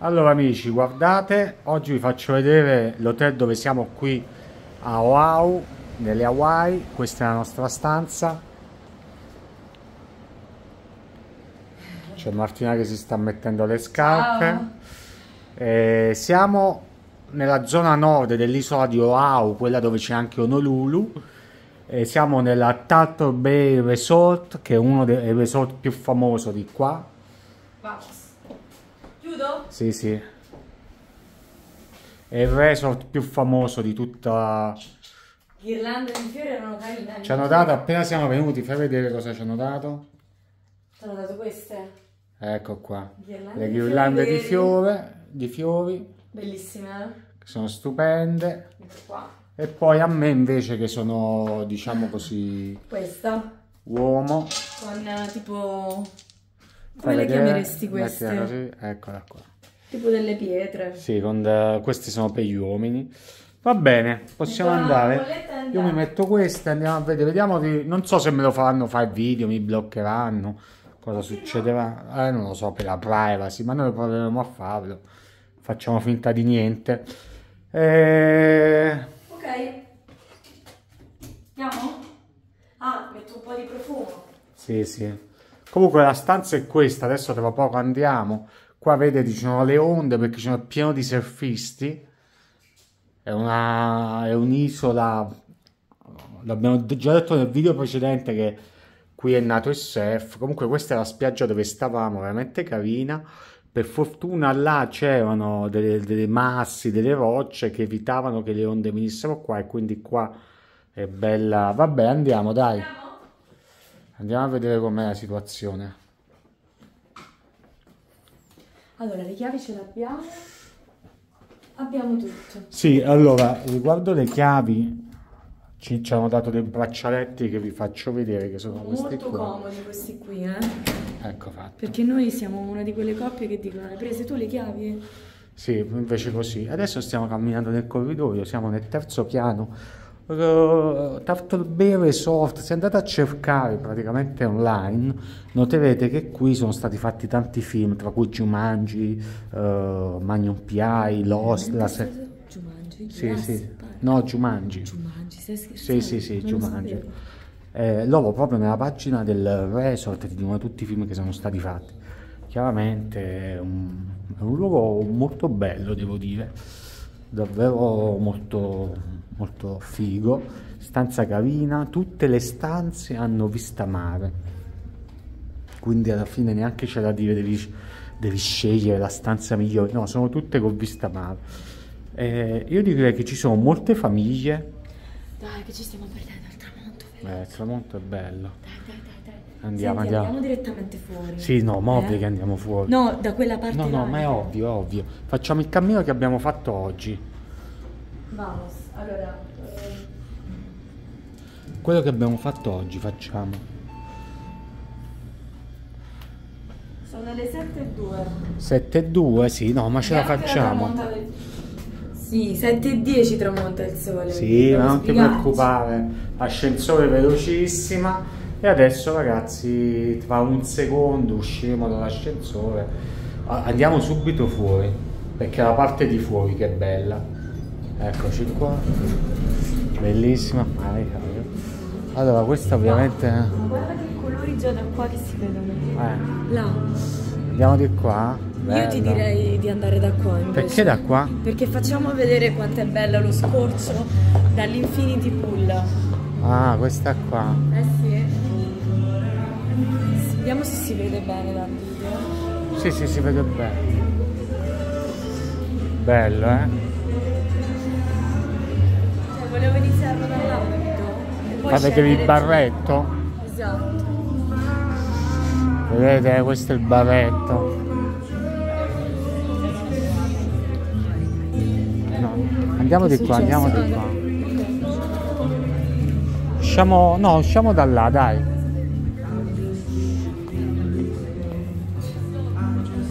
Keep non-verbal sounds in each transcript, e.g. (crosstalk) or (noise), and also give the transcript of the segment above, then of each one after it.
Allora amici, guardate, oggi vi faccio vedere l'hotel dove siamo qui a Oahu, nelle Hawaii. Questa è la nostra stanza. C'è Martina che si sta mettendo le scarpe. Eh, siamo nella zona nord dell'isola di Oahu, quella dove c'è anche Honolulu. Eh, siamo nella Turtle Bay Resort, che è uno dei resort più famosi di qua. Vamos. Chiudo? Sì, sì. È il resort più famoso di tutta... Ghirlande di fiori erano carine. Ci hanno dato, appena siamo venuti, fai vedere cosa ci hanno dato. Ci hanno dato queste. Ecco qua. Ghirlande Le ghirlande di fiori. fiore, di fiori, Bellissime, eh? che sono stupende. Ecco qua. E poi a me invece che sono, diciamo così, Questa. uomo. Con eh, tipo... Come le vedere? chiameresti queste? Mettila così, eccola qua. Tipo delle pietre. Sì, con de- questi sono per gli uomini. Va bene, possiamo la andare. e Io mi metto queste, andiamo a vedere. Vediamo di... Non so se me lo faranno fare video, mi bloccheranno. Cosa succederà? Eh, non lo so, per la privacy, ma noi proveremo a farlo. Facciamo finta di niente. Eh, Ok. Andiamo? Ah, metto un po' di profumo. Sì, sì. Comunque la stanza è questa, adesso tra poco andiamo. Qua vedete ci sono le onde perché sono pieno di surfisti. È una è un'isola. L'abbiamo già detto nel video precedente che qui è nato il surf. Comunque questa è la spiaggia dove stavamo, veramente carina. Per fortuna là c'erano delle, delle massi, delle rocce che evitavano che le onde venissero qua e quindi qua è bella. Vabbè, andiamo, dai. Andiamo? A vedere com'è la situazione. Allora, le chiavi ce le abbiamo. Abbiamo tutto. Sì, allora, riguardo le chiavi, ci, ci hanno dato dei braccialetti che vi faccio vedere, che sono questi Molto qua. comodi questi qui, eh? Ecco fatto. Perché noi siamo una di quelle coppie che dicono hai prese tu le chiavi? Sì, invece così. Adesso stiamo camminando nel corridoio, siamo nel terzo piano. Turtle Bay Resort, se andate a cercare praticamente online, noterete che qui sono stati fatti tanti film, tra cui Jumanji, uh, Magnum P.I., Lost, la se- Jumanji? Sì, Jurassic sì. Park. No, Jumanji. Jumanji, stai Sì, scherzando? sì, sì, Non lo Jumanji. sapevo. Eh, loro proprio nella pagina del resort ti dicono tutti i film che sono stati fatti. Chiaramente è un, è un luogo molto bello, devo dire, davvero molto, molto figo. Stanza carina, tutte le stanze hanno vista mare, quindi alla fine neanche c'è da dire devi, devi scegliere la stanza migliore, no, sono tutte con vista mare. Eh, io direi che ci sono molte famiglie Dai, che ci stiamo perdendo al tramonto. vero? eh, il tramonto è bello. Dai, dai, dai, dai. Andiamo, Senti, andiamo. direttamente fuori. Sì, no, ma ovvio Eh? che andiamo fuori. No, da quella parte no, là. no, ma è ovvio, ovvio. Facciamo il cammino che abbiamo fatto oggi. Vamos, allora... eh, Quello che abbiamo fatto oggi facciamo. sono le 7 e 2. 7 e 2, sì, no, ma ce la facciamo. Sì, 7 e 10 tramonta il sole. Sì, ma non ti preoccupare. Ascensore velocissima. E adesso, ragazzi, tra un secondo usciremo dall'ascensore. Andiamo subito fuori. Perché è la parte di fuori che è bella. Eccoci qua. Bellissima. Allora, questa ovviamente. Ma guarda che colori già da qua che si vedono. Eh, Là. andiamo di qua. Io ti Bello. direi di andare da qua invece. Perché da qua? Perché facciamo vedere quanto è bello lo scorcio dall'Infinity Pool. Ah, questa qua. Eh sì. Vediamo se si vede bene dal video. Sì, sì, si vede bene. Bello, eh? Volevo iniziarlo da là, capito? E poi Fate scendere il giù. barretto. Esatto. Vedete, questo è il barretto. No, andiamo di qua, andiamo di qua. Usciamo, no, usciamo da là, dai.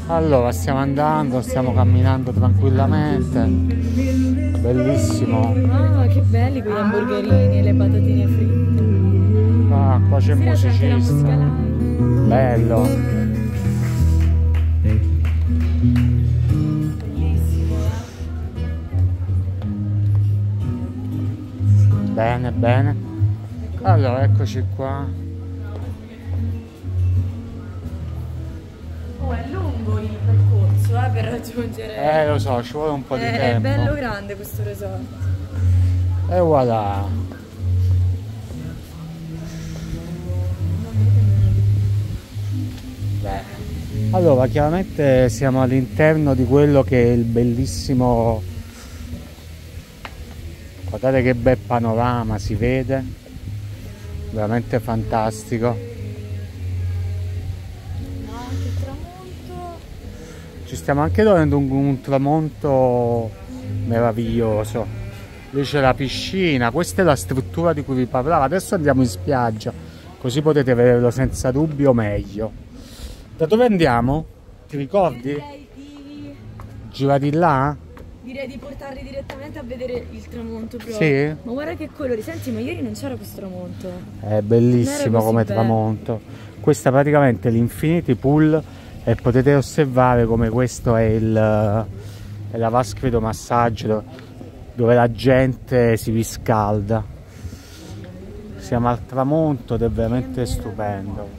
Allora, stiamo andando, stiamo camminando tranquillamente. Bellissimo. Ah, che belli quegli hamburgerini e le patatine fritte. Ah, qua c'è il musicista. Bello. Bellissimo. Eh. Bene, bene. Allora, eccoci qua. Per raggiungere. Eh, lo so, ci vuole un po' di è, è tempo. bello grande questo resort. E voilà. Beh. Allora, chiaramente siamo all'interno di quello che è il bellissimo... Guardate che bel panorama, si vede. Veramente fantastico. Ma anche il tramonto. Ci stiamo anche godendo un, un tramonto meraviglioso. Lì c'è la piscina, questa è la struttura di cui vi parlavo. Adesso andiamo in spiaggia, così potete vederlo senza dubbio meglio. Da dove andiamo? Ti ricordi? Direi di, Gira di là? direi di portarli direttamente a vedere il tramonto proprio. Sì? Ma guarda che colori, senti, ma ieri non c'era questo tramonto. È bellissimo come bello. tramonto. Questa praticamente l'Infinity Pool e potete osservare come questo è, il, è la vasca massaggio do- dove la gente si riscalda. Siamo al tramonto ed è veramente stupendo.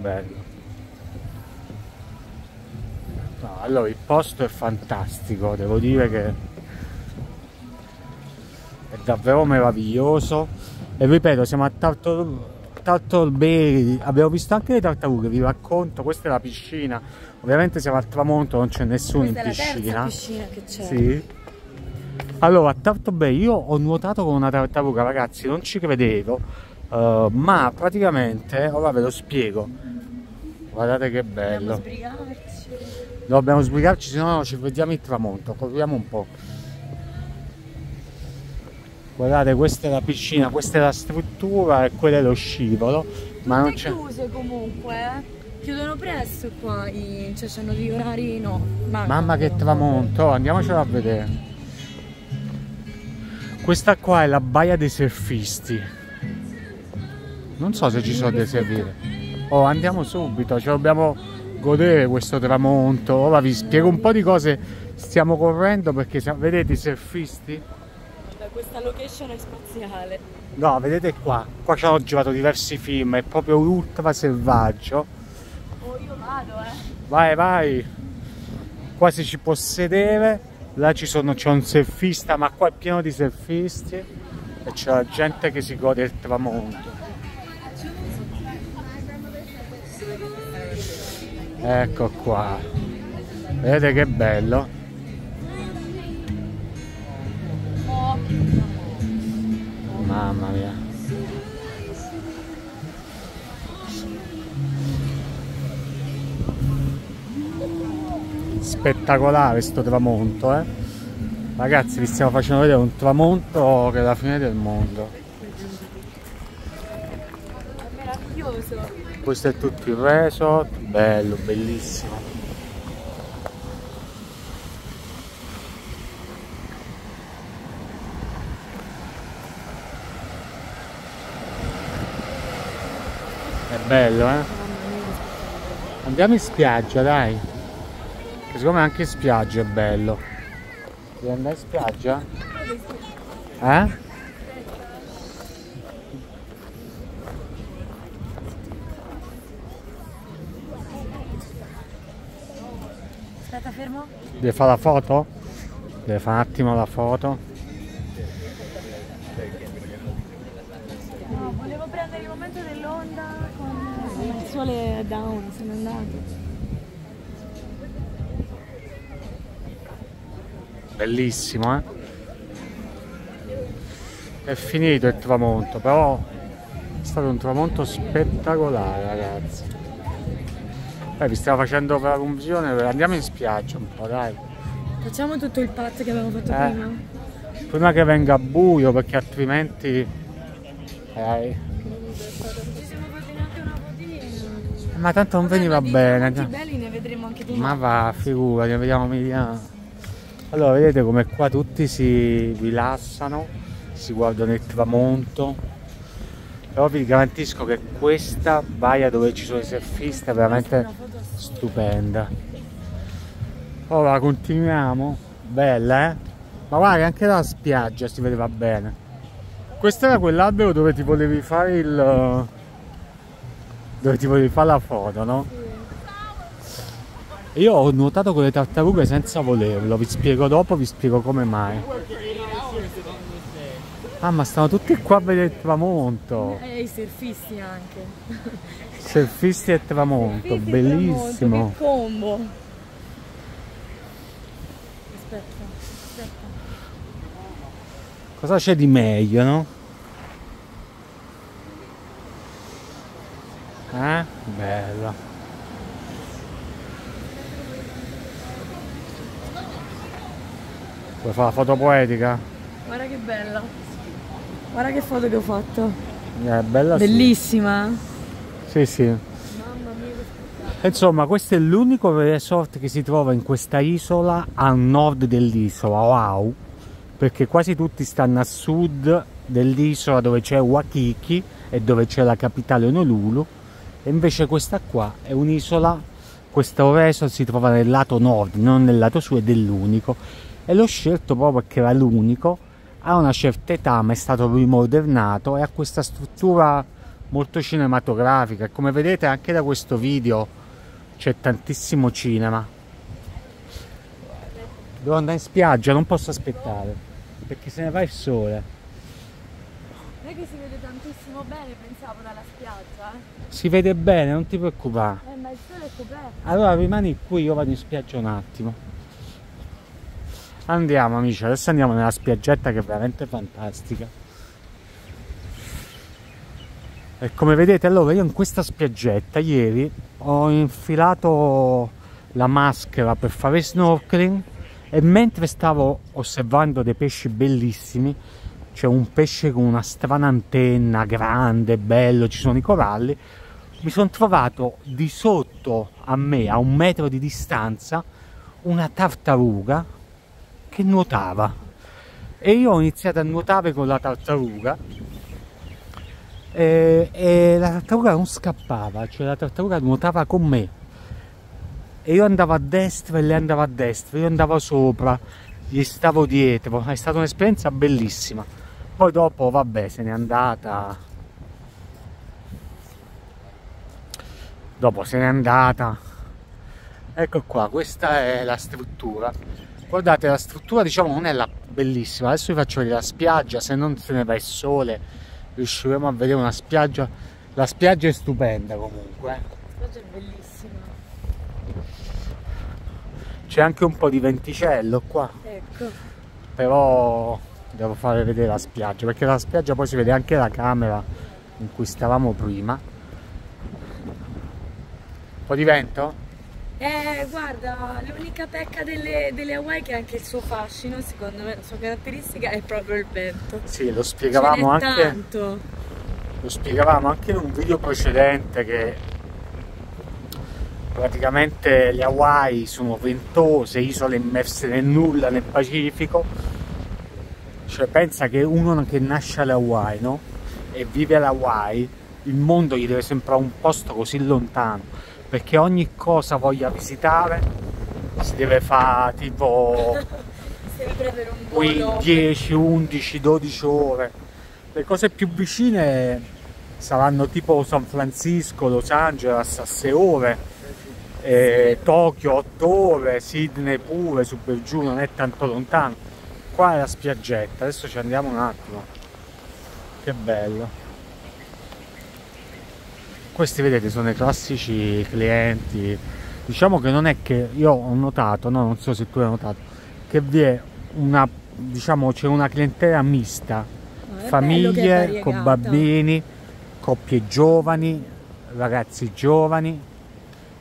Bello. No, allora il posto è fantastico, devo dire che è davvero meraviglioso e ripeto siamo a Tartor, Bay abbiamo visto anche le tartarughe vi racconto questa è la piscina ovviamente siamo al tramonto non c'è nessuno Questa in piscina piscina che c'è. sì allora a Bay io ho nuotato con una tartaruga ragazzi non ci credevo eh, ma praticamente ora ve lo spiego guardate che Dobbiamo bello sbrigarci. Dobbiamo sbrigarci, se no ci vediamo il tramonto. Corriamo un po'. Guardate, questa è la piscina, questa è la struttura e quello è lo scivolo. Ma non c'è. chiuse comunque, eh. Chiudono presto qua, i... cioè c'hanno degli orari, no. Mamma che tramonto, oh, andiamocelo a vedere. Questa qua è la baia dei surfisti. Non so se ci sono dei surfisti. Oh, andiamo subito, ci dobbiamo godere questo tramonto. Ora vi spiego un po' di cose. Stiamo correndo perché vedete i surfisti? Questa location è spaziale. No, vedete qua, qua ci hanno girato diversi film, è proprio ultra selvaggio. Oh, io vado, eh. Vai, vai. Qua si ci può sedere, là ci sono, c'è un surfista, ma qua è pieno di surfisti e c'è la gente che si gode il tramonto. Ecco qua. Vedete che bello? Mamma mia. Spettacolare sto tramonto, eh. Ragazzi, vi stiamo facendo vedere un tramonto che è la fine del mondo. è meraviglioso. Questo è tutto il resort, bello, bellissimo. Bello, eh? Andiamo in spiaggia, dai. Che secondo me anche in spiaggia è bello. Devi andare in spiaggia? Eh? Aspetta, fermo. Deve fare la foto? Deve fare un attimo la foto. No, volevo prendere il momento dell'onda con il sole è down, sono andato. Bellissimo, eh? È finito il tramonto, però è stato un tramonto spettacolare, ragazzi. Poi vi stiamo facendo fare un visione, andiamo in spiaggia un po', dai. Facciamo tutto il pat che abbiamo fatto Eh. prima. Prima che venga buio, perché altrimenti... eh, ma tanto non veniva Vabbè, di bene. tramonti belli ne vedremo anche domani. Ma va, figurati, ne vediamo miliardi. Allora, vedete come qua tutti si rilassano, si guardano il tramonto. Però vi garantisco che questa baia dove ci sono i surfisti è veramente stupenda. Ora continuiamo. Bella, eh? Ma guarda, anche la spiaggia si vedeva bene. Questo era quell'albero dove ti volevi fare il... dove ti volevi fare la foto, no? Io ho nuotato con le tartarughe senza volerlo, vi spiego dopo, vi spiego come mai. Ah, ma stanno tutti qua a vedere il tramonto. E i surfisti anche. Surfisti e tramonto, Surfisti e bellissimo. tramonto, che combo. Aspetta, aspetta. Cosa c'è di meglio, no? Eh? Bella. Vuoi fare la foto poetica? Guarda che bella. Guarda che foto che ho fatto. Eh, bella sì. Bellissima. Sì, sì. Spettacolo. Insomma, questo è l'unico resort che si trova in questa isola a nord dell'isola, wow, perché quasi tutti stanno a sud dell'isola dove c'è Waikiki e dove c'è la capitale Honolulu, e invece questa qua è un'isola, questo resort si trova nel lato nord, non nel lato sud, ed è l'unico, e l'ho scelto proprio perché era l'unico, ha una certa età ma è stato rimodernato e ha questa struttura molto cinematografica. Come vedete anche da questo video c'è tantissimo cinema. Devo andare in spiaggia non posso aspettare perché se ne va il sole che si vede tantissimo bene, pensavo, dalla spiaggia. eh. si vede bene non ti preoccupare Eh, ma il sole è coperto. allora rimani qui io vado in spiaggia un attimo andiamo amici adesso andiamo nella spiaggetta che è veramente fantastica e come vedete allora io in questa spiaggetta ieri ho infilato la maschera per fare snorkeling e mentre stavo osservando dei pesci bellissimi c'è un pesce con una strana antenna grande, bello, ci sono i coralli. Mi sono trovato di sotto a me a un metro di distanza una tartaruga che nuotava. E io ho iniziato a nuotare con la tartaruga. E, e la tartaruga non scappava, cioè la tartaruga nuotava con me. E io andavo a destra e lei andava a destra, io andavo sopra, gli stavo dietro, è stata un'esperienza bellissima. Poi dopo, vabbè, se n'è andata. Dopo se n'è andata. Ecco qua, questa è la struttura. Guardate, la struttura diciamo non è la bellissima. Adesso vi faccio vedere la spiaggia, se non se ne va il sole riusciremo a vedere una spiaggia. La spiaggia è stupenda comunque. eh. La spiaggia è bellissima. C'è anche un po' di venticello qua, Ecco. però devo fare vedere la spiaggia, perché la spiaggia poi si vede anche la camera in cui stavamo prima. Un po' di vento? Eh, guarda, l'unica pecca delle, delle Hawaii che ha anche il suo fascino, secondo me, la sua caratteristica è proprio il vento. Sì, lo spiegavamo anche, tanto. lo spiegavamo anche in un video precedente che praticamente le Hawaii sono ventose, isole immerse nel nulla, nel Pacifico. Cioè pensa che uno che nasce alle Hawaii, no? E vive alle Hawaii, il mondo gli deve sembrare un posto così lontano, perché ogni cosa voglia visitare si deve fare tipo (laughs) Devi prendere un qui volo. 10, 11, 12 ore. Le cose più vicine saranno tipo San Francisco, Los Angeles a 6 ore, eh, Tokyo 8 ore, Sydney pure, su per giù non è tanto lontano. Qua è la spiaggetta, adesso ci andiamo un attimo. Che bello. Questi vedete sono i classici clienti. Diciamo che non è che io ho notato, no, non so se tu hai notato, che vi è una diciamo c'è una clientela mista famiglie con bambini coppie giovani ragazzi giovani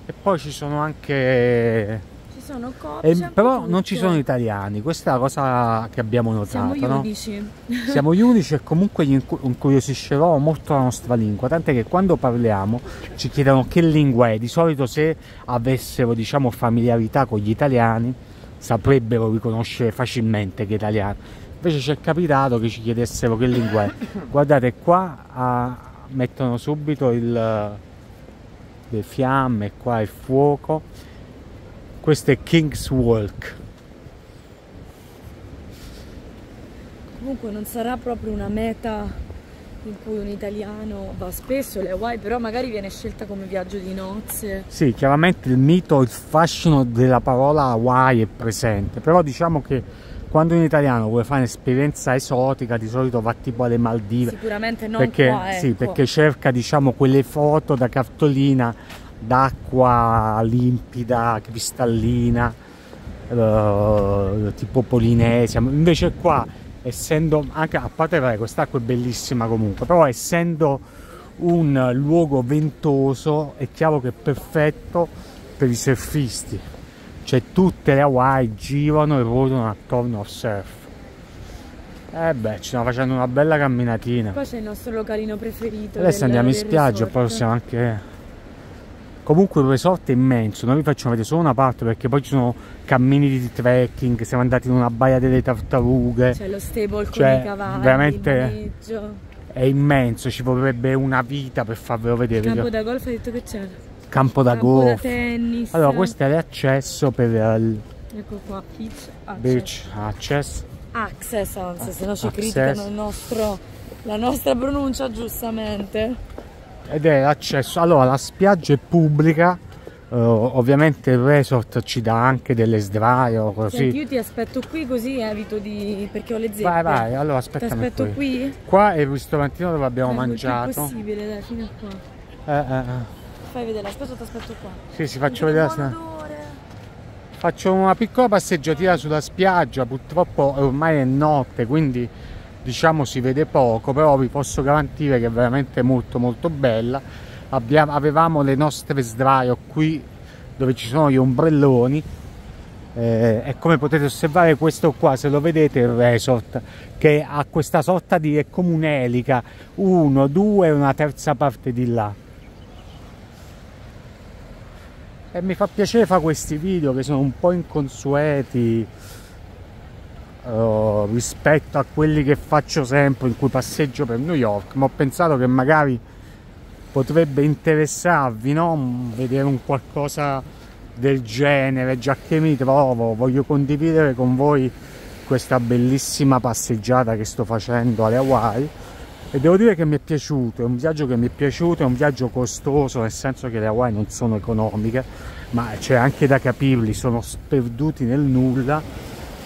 e poi ci sono anche sono coppie. e- po' però non ci sono italiani questa è la cosa che abbiamo notato Siamo gli no? unici. (laughs) siamo gli unici e comunque gli incu- incuriosiscerò molto la nostra lingua tant'è che quando parliamo ci chiedono che lingua è di solito se avessero diciamo familiarità con gli italiani saprebbero riconoscere facilmente che è italiano invece ci è capitato che ci chiedessero che lingua è guardate qua ah, mettono subito il, le fiamme qua il fuoco questo è King's Walk Comunque non sarà proprio una meta in cui un italiano va spesso le Hawaii, però magari viene scelta come viaggio di nozze. Sì, chiaramente il mito, il fascino della parola Hawaii è presente, però diciamo che quando un italiano vuole fare un'esperienza esotica di solito va tipo alle Maldive. Sicuramente non perché, qua, ecco. Sì, perché cerca diciamo quelle foto da cartolina d'acqua limpida, cristallina, eh, tipo Polinesia, invece qua essendo anche a parte che quest'acqua è bellissima comunque, però essendo un luogo ventoso è chiaro che è perfetto per i surfisti. Cioè tutte le Hawaii girano e ruotano attorno al surf. Eh beh ci stiamo facendo una bella camminatina. Qua c'è il nostro localino preferito adesso andiamo in spiaggia resort. poi possiamo anche comunque il resort è immenso noi vi facciamo vedere solo una parte perché poi ci sono cammini di trekking siamo andati in una baia delle tartarughe. C'è lo stable con Cioè, i cavalli veramente- è immenso ci vorrebbe una vita per farvelo vedere. Il campo da golf hai detto che c'è campo da campo da golf. tennis. Allora questo è l'accesso per il ecco qua beach access, beach access. Access anzi se no ci Access. criticano nostro, la nostra pronuncia giustamente ed è l'accesso allora la spiaggia è pubblica eh, ovviamente il resort ci dà anche delle sdraie o così Senti, io ti aspetto qui così evito di... perché ho le zeppe vai vai allora ti aspettami aspetto qui. qui? qua è il ristorantino dove abbiamo più mangiato possibile dai fino a qua eh, eh, eh. fai vedere aspetta ti aspetto qua sì si faccio vedere odore. Faccio una piccola passeggiatina sulla spiaggia, purtroppo ormai è notte, quindi diciamo si vede poco, però vi posso garantire che è veramente molto molto bella. Abbiamo- avevamo le nostre sdraio qui dove ci sono gli ombrelloni eh, e come potete osservare questo qua, se lo vedete, il resort che ha questa sorta di è come un'elica, uno, due una terza parte di là. e mi fa piacere fare questi video che sono un po' inconsueti eh, rispetto a quelli che faccio sempre in cui passeggio per New York ma ho pensato che magari potrebbe interessarvi no? vedere un qualcosa del genere. Già che mi trovo voglio condividere con voi questa bellissima passeggiata che sto facendo alle Hawaii. E devo dire che mi è piaciuto, è un viaggio che mi è piaciuto, è un viaggio costoso nel senso che le Hawaii non sono economiche, ma c'è anche da capirli, sono sperduti nel nulla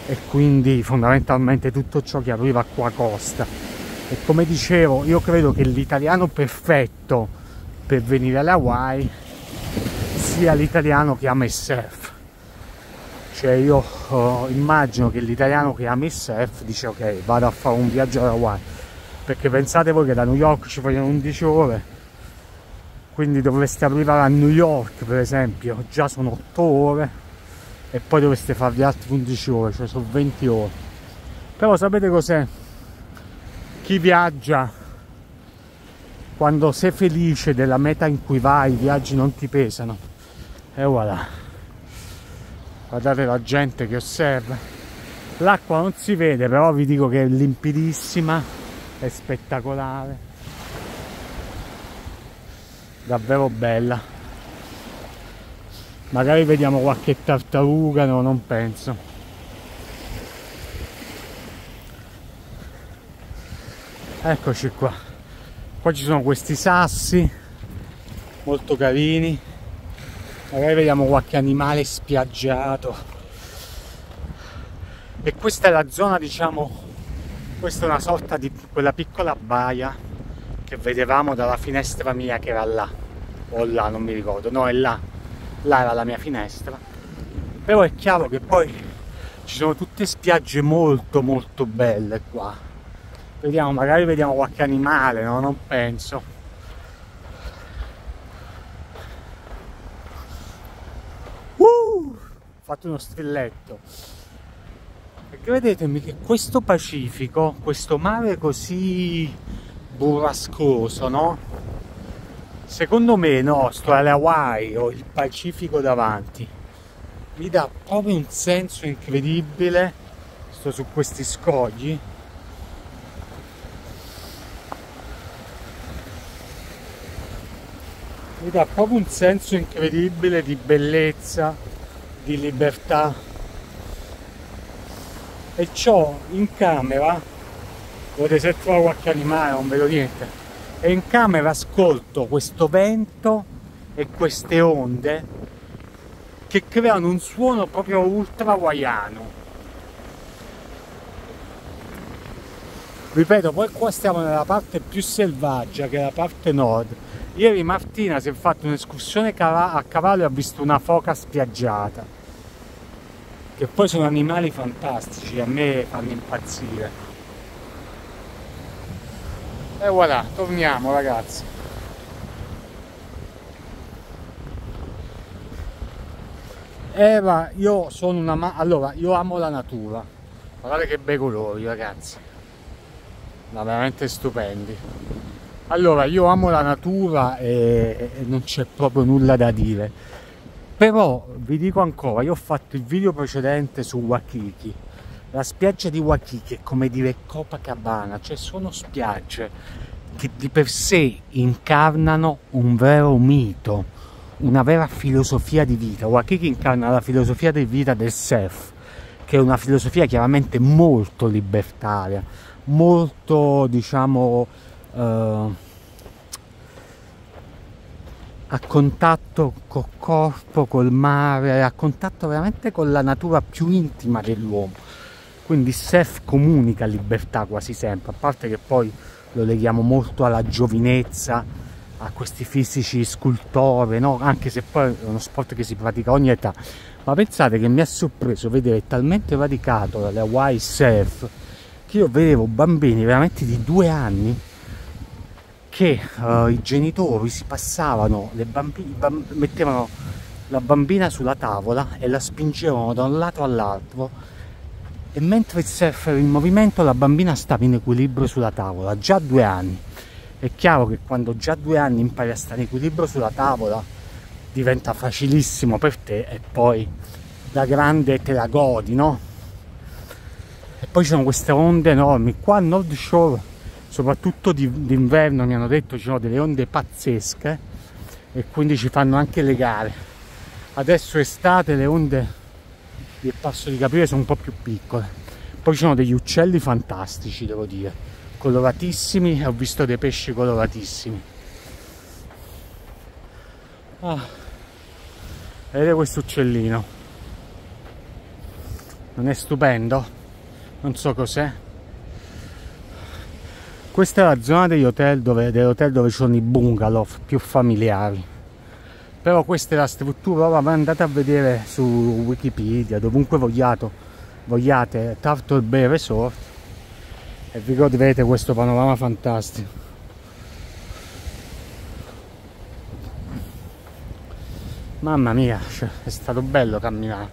e quindi fondamentalmente tutto ciò che arriva qua costa. E come dicevo, io credo che l'italiano perfetto per venire alle Hawaii sia l'italiano che ama il surf. Cioè io oh, immagino che l'italiano che ama il surf dice ok, vado a fare un viaggio alle Hawaii perché pensate voi che da New York ci vogliono 11 ore quindi dovreste arrivare a New York per esempio già sono 8 ore e poi dovreste farvi altre 11 ore cioè sono 20 ore. Però sapete cos'è? Chi viaggia quando sei felice della meta in cui vai i viaggi non ti pesano. E voilà. Guardate la gente che osserva. L'acqua non si vede però vi dico che è limpidissima è spettacolare. Davvero bella magari vediamo qualche tartaruga no non penso. Eccoci qua. Qua ci sono questi sassi molto carini. Magari vediamo qualche animale spiaggiato. E questa è la zona diciamo questa è una sorta di quella piccola baia che vedevamo dalla finestra mia che era là o là non mi ricordo. No è là là era la mia finestra. Però è chiaro che poi ci sono tutte spiagge molto molto belle qua. Vediamo magari vediamo qualche animale no? Non penso. Uh, ho fatto uno strilletto. Credetemi che questo Pacifico, questo mare così burrascoso, no? Secondo me nostro, alle Hawaii o il Pacifico davanti, mi dà proprio un senso incredibile. Sto su questi scogli. Mi dà proprio un senso incredibile di bellezza, di libertà e ciò in camera vedete se trovo qualche animale non vedo niente e in camera ascolto questo vento e queste onde che creano un suono proprio ultra hawaiano. Ripeto poi qua stiamo nella parte più selvaggia che è la parte nord. Ieri Martina si è fatta un'escursione a cavallo e ha visto una foca spiaggiata. Che poi sono animali fantastici a me fanno impazzire e voilà torniamo ragazzi. Eva io sono una allora io amo la natura. Guardate che bei colori ragazzi. Ma veramente stupendi. Allora io amo la natura e, e non c'è proprio nulla da dire. Però vi dico ancora io ho fatto il video precedente su Wakiki la spiaggia di Wakiki è come dire Copacabana cioè sono spiagge che di per sé incarnano un vero mito una vera filosofia di vita Wakiki incarna la filosofia di vita del surf che è una filosofia chiaramente molto libertaria molto diciamo eh, a contatto col corpo, col mare, a contatto veramente con la natura più intima dell'uomo. Quindi Seth comunica libertà quasi sempre, a parte che poi lo leghiamo molto alla giovinezza, a questi fisici scultori, no? anche se poi è uno sport che si pratica ogni età. Ma pensate che mi ha sorpreso vedere talmente radicato dalle Hawaii Surf che io vedevo bambini veramente di due anni che uh, i genitori si passavano, mettevano la bambina sulla tavola e la spingevano da un lato all'altro e mentre il surf era in movimento la bambina stava in equilibrio sulla tavola, già due anni. È chiaro che quando già due anni impari a stare in equilibrio sulla tavola diventa facilissimo per te e poi da grande te la godi, no? e poi ci sono queste onde enormi qua a North Shore soprattutto d'inverno mi hanno detto ci sono delle onde pazzesche e quindi ci fanno anche le gare adesso estate le onde del passo di capire sono un po' più piccole. Poi ci sono degli uccelli fantastici devo dire. Coloratissimi ho visto dei pesci coloratissimi. Ah, vedete questo uccellino. Non è stupendo? non so cos'è. Questa è la zona degli hotel dove, dell'hotel dove ci sono i bungalow più familiari però questa è la struttura ora andate a vedere su wikipedia dovunque vogliate, vogliate Turtle Bay Resort e vi godrete questo panorama fantastico. Mamma mia cioè, è stato bello camminare.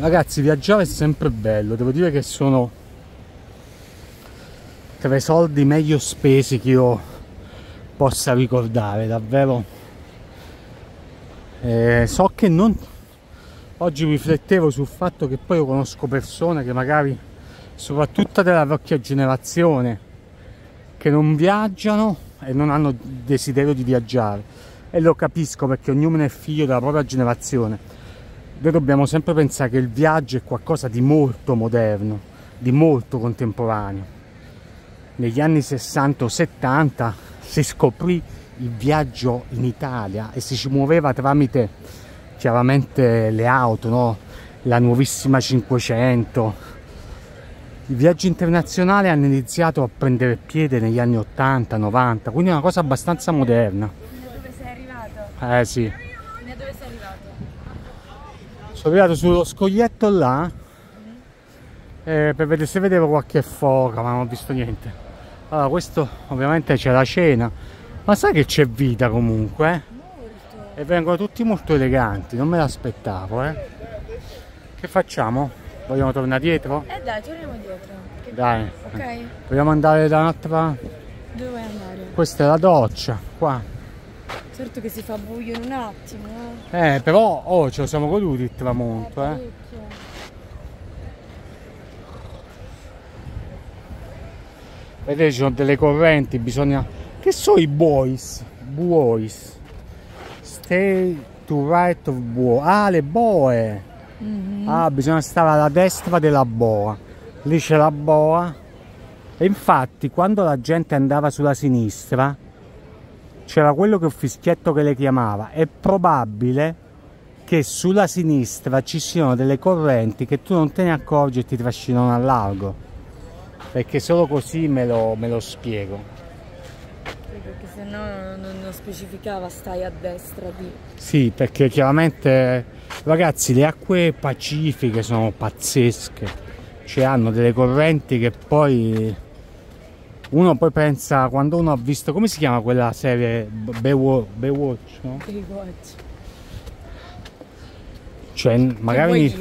Ragazzi viaggiare è sempre bello devo dire che sono tra i soldi meglio spesi che io possa ricordare davvero eh, so che non oggi riflettevo sul fatto che poi io conosco persone che magari soprattutto della vecchia generazione che non viaggiano e non hanno desiderio di viaggiare e lo capisco perché ognuno è figlio della propria generazione noi dobbiamo sempre pensare che il viaggio è qualcosa di molto moderno, di molto contemporaneo. Negli anni 60 o 70 si scoprì il viaggio in Italia e si ci muoveva tramite chiaramente le auto, no? la nuovissima 500. I viaggi internazionali hanno iniziato a prendere piede negli anni 80-90, quindi è una cosa abbastanza moderna. Da dove sei arrivato? Eh sì. Da dove sei arrivato? sono arrivato sullo scoglietto là eh, per vedere se vedevo qualche foca ma non ho visto niente allora questo ovviamente c'è la cena ma sai che c'è vita comunque eh? e vengono tutti molto eleganti non me l'aspettavo eh? che facciamo? vogliamo tornare dietro? eh dai torniamo dietro che... dai ok vogliamo andare da un'altra dove vuoi andare? questa è la doccia qua certo che si fa buio in un attimo eh, però oh, ce lo siamo goduti il tramonto, eh. Vedete, ci sono delle correnti, bisogna... Che sono i boys? Boys. Stay to right of boa. Ah, le boe. Mm -hmm. Ah, bisogna stare alla destra della boa. Lì c'è la boa. E infatti quando la gente andava sulla sinistra c'era quello che un fischietto che le chiamava. È probabile che sulla sinistra ci siano delle correnti che tu non te ne accorgi e ti trascinano al largo. Perché solo così me lo, me lo spiego. Perché se no non, non specificava stai a destra di... Sì, perché chiaramente, ragazzi, le acque pacifiche sono pazzesche. Cioè hanno delle correnti che poi uno poi pensa quando uno ha visto come si chiama quella serie Baywatch, Baywatch no? Baywatch. Cioè, magari.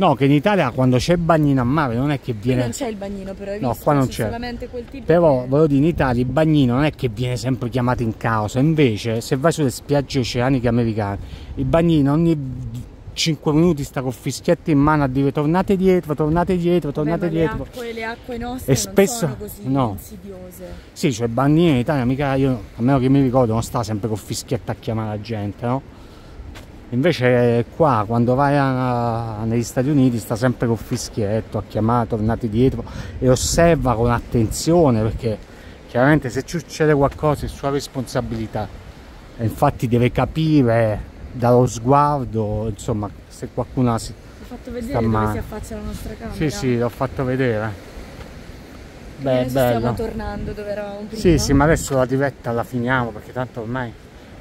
No, che in Italia quando c'è il bagnino a mare non è che Qui viene. non c'è il bagnino, però No, visto? qua non C'è solamente quel tipo Però che- volevo dire, in Italia il bagnino non è che viene sempre chiamato in causa, invece se vai sulle spiagge oceaniche americane, il bagnino ogni 5 minuti sta col fischietto in mano a dire tornate dietro, tornate dietro, tornate ma dietro. Le acque, le acque nostre E non spesso- sono così no. insidiose. Sì, cioè il bagnino in Italia mica io, a meno che mi ricordo, non sta sempre col fischietto a chiamare la gente, no? Invece qua quando vai a- negli Stati Uniti sta sempre col fischietto a chiamare, tornate dietro e osserva con attenzione perché chiaramente se ci succede qualcosa è sua responsabilità e infatti deve capire dallo sguardo insomma se qualcuno si... Ho fatto vedere Sta dove male. si affaccia la nostra camera. Sì sì l'ho fatto vedere beh adesso stiamo bello tornando dove eravamo prima. Sì, sì, ma adesso la diretta la finiamo perché tanto ormai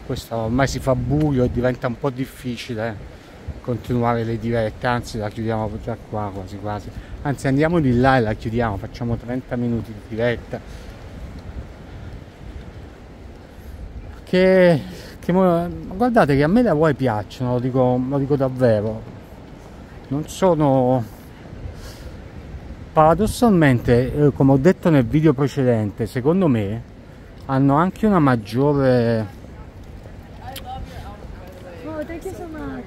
questo ormai si fa buio e diventa un po' difficile continuare le dirette, anzi la chiudiamo già qua quasi quasi. Anzi andiamo di là e la chiudiamo, facciamo 30 minuti di diretta. Che, che guardate che a me le Hawaii piacciono, lo dico, lo dico davvero. Non sono paradossalmente, eh, come ho detto nel video precedente, secondo me hanno anche una maggiore Oh, thank you so much.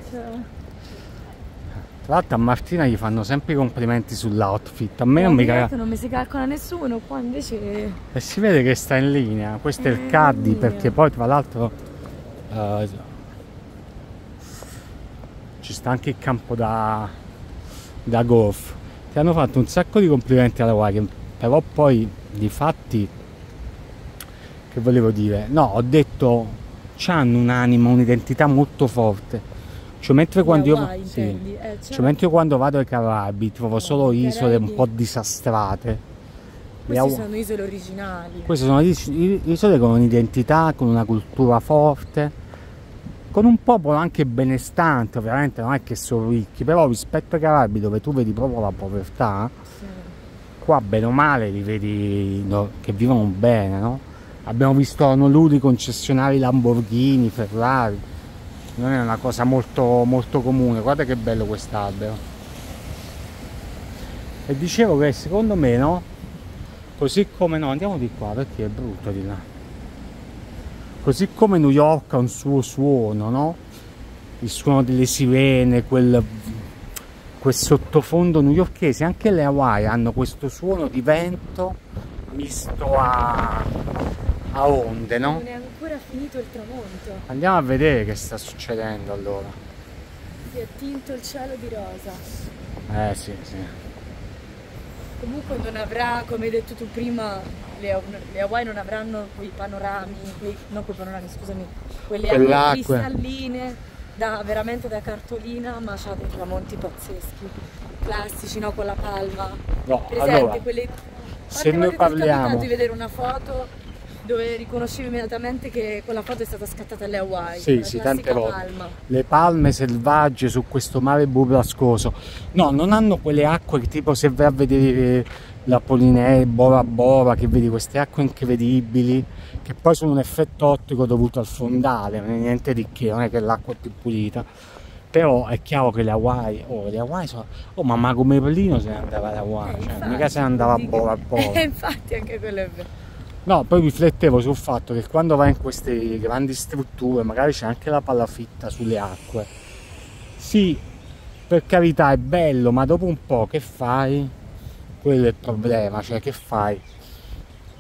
Tra l'altro a Martina gli fanno sempre i complimenti sull'outfit. A me non mi caga non mi si calcola nessuno, qua invece e si vede che sta in linea. Questo è il Eh, caddy perché poi tra l'altro eh, ci sta anche il campo da, da golf. Ti hanno fatto un sacco di complimenti alla che- però poi di fatti che volevo dire? No ho detto hanno un'anima un'identità molto forte cioè mentre quando io Hawaii, sì. Eh, Cioè, mentre io quando vado ai Caraibi trovo solo i isole un Caraibi- po' disastrate. Queste Haw- sono isole originali. Queste sono isole con un'identità, con una cultura forte, con un popolo anche benestante, ovviamente non è che sono ricchi, però rispetto ai Caraibi dove tu vedi proprio la povertà, Sì. qua bene o male li vedi no, che vivono bene, no? Abbiamo visto onoludi concessionari Lamborghini, Ferrari, non è una cosa molto, molto comune, guarda che bello quest'albero. E dicevo che secondo me, no? Così come no, andiamo di qua perché è brutto di là. Così come New York ha un suo suono, no? Il suono delle sirene, quel, quel sottofondo newyorkese, anche le Hawaii hanno questo suono di vento misto a, a onde, no? Non è ancora finito il tramonto. Andiamo a vedere che sta succedendo allora. Si è tinto il cielo di rosa. Eh sì, sì. Comunque non avrà, come hai detto tu prima, le, le Hawaii non avranno quei panorami, quei, non quei panorami, scusami, quelle acque cristalline da, veramente da cartolina, ma c'ha dei tramonti pazzeschi, classici, no? Con la palma. No, Presente allora, quelle... se noi parliamo- di vedere una foto dove riconoscevi immediatamente che quella foto è stata scattata alle Hawaii, Sì, la sì, tante volte. palma. le palme selvagge su questo mare burrascoso. No, non hanno quelle acque che tipo se vai a vedere la Polinee, Bora Bora, che vedi queste acque incredibili, che poi sono un effetto ottico dovuto al fondale, non è niente di che, non è che l'acqua è più pulita. Però è chiaro che le Hawaii, oh, le Hawaii sono... Oh, ma Mago Merlino se ne andava alle Hawaii, Eh, cioè, infatti, mica se ne andava a Bora Bora. Eh, (laughs) infatti anche quello è vero. No, poi riflettevo sul fatto che quando vai in queste grandi strutture, magari c'è anche la palafitta sulle acque. Sì, per carità è bello, ma dopo un po' che fai? Quello è il problema, cioè che fai?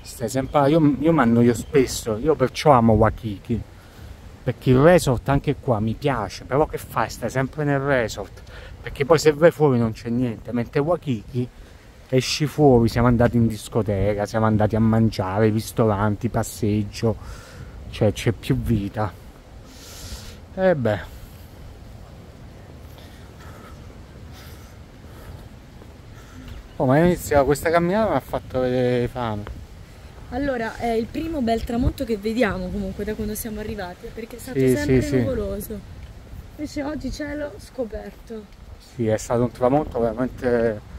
Stai sempre... Io, io mi annoio spesso, io perciò amo Waikiki. Perché il resort anche qua mi piace, però che fai? Stai sempre nel resort. Perché poi se vai fuori non c'è niente, mentre Waikiki esci fuori, siamo andati in discoteca, siamo andati a mangiare, ristoranti, passeggio, cioè c'è più vita. E beh. Oh, ma inizia questa camminata mi ha fatto vedere fame. Allora, è il primo bel tramonto che vediamo comunque da quando siamo arrivati, perché è stato Sì, sempre sì, nuvoloso. Invece oggi cielo scoperto. Sì, è stato un tramonto veramente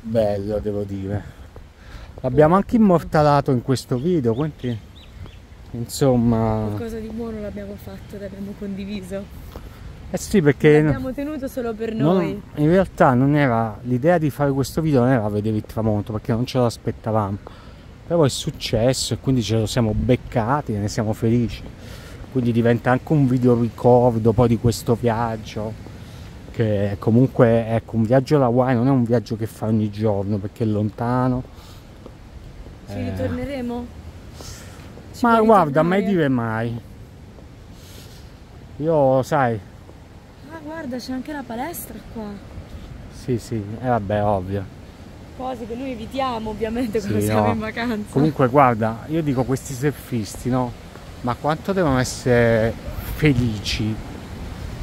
bello, devo dire. L'abbiamo anche immortalato in questo video, quindi insomma... Qualcosa di buono l'abbiamo fatto, l'abbiamo condiviso. Eh sì, perché L'abbiamo tenuto solo per non- noi. in realtà non era l'idea di fare questo video non era vedere il tramonto, perché non ce lo aspettavamo. Però è successo e quindi ce lo siamo beccati e ne siamo felici. Quindi diventa anche un video ricordo poi di questo viaggio. Che comunque ecco un viaggio alla Hawaii non è un viaggio che fa ogni giorno perché è lontano. Ci Eh. ritorneremo? Ci Ma guarda, mai dire mai. Io, sai, Ah, guarda, c'è anche la palestra qua. sì, sì, eh, vabbè, ovvio. Cose che noi evitiamo ovviamente quando Sì, siamo no. in vacanza. Comunque, guarda, io dico questi surfisti, no? Ma quanto devono essere felici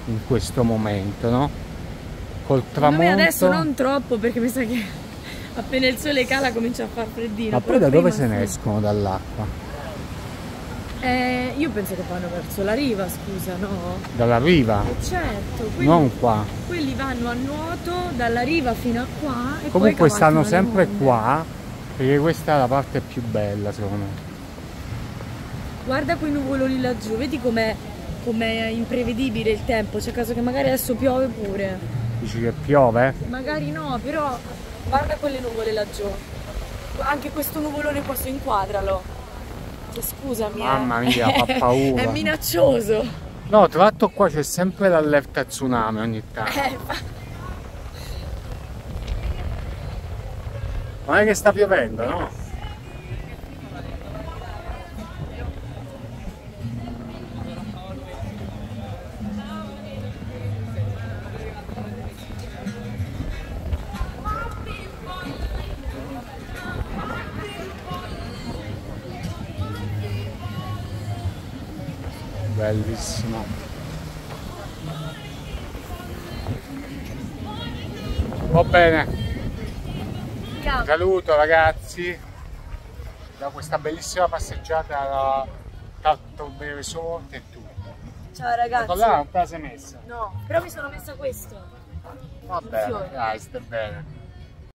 in questo momento, no? Col Secondo tramonto. adesso non troppo perché mi sa che appena il sole cala comincia a far freddino. Ma poi da dove se ne escono dall'acqua? Eh, io penso che vanno verso la riva, scusa, no? Dalla riva, Eh certo, quelli, non qua. quelli vanno a nuoto dalla riva fino a qua e poi Comunque stanno sempre qua, perché questa è la parte più bella, secondo me. Guarda quei nuvoloni laggiù, vedi com'è, com'è imprevedibile il tempo, c'è caso che magari adesso piove pure. Dici che piove? Magari no, però guarda quelle nuvole laggiù. Anche questo nuvolone qua su inquadralo. Cioè, scusami. eh. Mamma mia, fa (laughs) paura. È minaccioso. No, tra l'altro qua c'è sempre l'allerta tsunami ogni tanto. Eh, fa- Non è che sta piovendo, no? Bene. Ciao. Saluto ragazzi da questa bellissima passeggiata alla Turtle Resort e tutto. Ciao ragazzi. Là non te la sei messa? No, però mi sono messa questo. Va bene, dai, stai bene.